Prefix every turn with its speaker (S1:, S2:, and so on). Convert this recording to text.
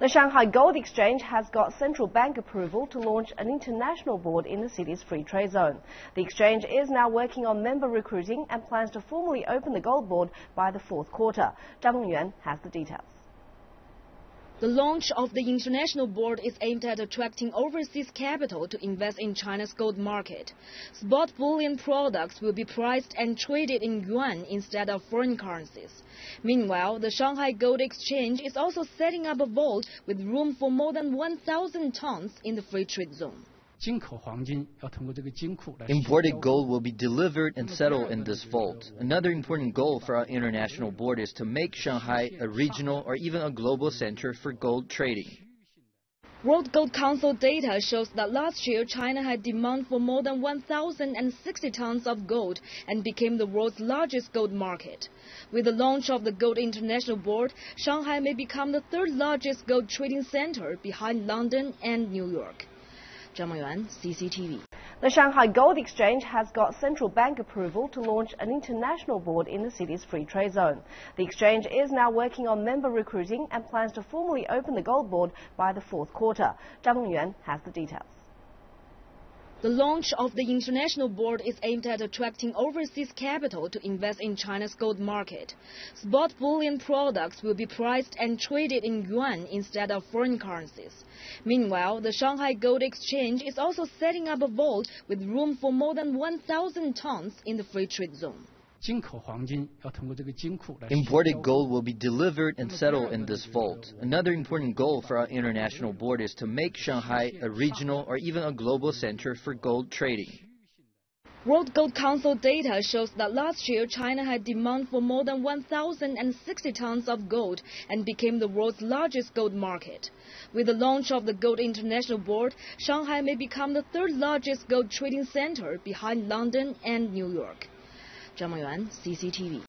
S1: The Shanghai Gold Exchange has got central bank approval to launch an international board in the city's free trade zone. The exchange is now working on member recruiting and plans to formally open the gold board by the fourth quarter. Zhang Mengyuan has the details.
S2: The launch of the international board is aimed at attracting overseas capital to invest in China's gold market. Spot bullion products will be priced and traded in yuan instead of foreign currencies. Meanwhile, the Shanghai Gold Exchange is also setting up a vault with room for more than 1,000 tons in the free trade zone.
S3: Imported gold will be delivered and settled in this vault. Another important goal for our international board is to make Shanghai a regional or even a global center for gold trading.
S2: World Gold Council data shows that last year China had demand for more than 1,060 tons of gold and became the world's largest gold market. With the launch of the Gold International Board, Shanghai may become the third largest gold trading center behind London and New York.
S1: The Shanghai Gold Exchange has got central bank approval to launch an international board in the city's free trade zone. The exchange is now working on member recruiting and plans to formally open the gold board by the fourth quarter. Zhang Mengyuan has the details.
S2: The launch of the international board is aimed at attracting overseas capital to invest in China's gold market. Spot bullion products will be priced and traded in yuan instead of foreign currencies. Meanwhile, the Shanghai Gold Exchange is also setting up a vault with room for more than 1,000 tons in the free trade zone.
S3: Imported gold will be delivered and settled in this vault. Another important goal for our international board is to make Shanghai a regional or even a global center for gold trading.
S2: World Gold Council data shows that last year China had demand for more than 1,060 tons of gold and became the world's largest gold market. With the launch of the Gold International Board, Shanghai may become the third largest gold trading center behind London and New York. 张梦圆，CCTV。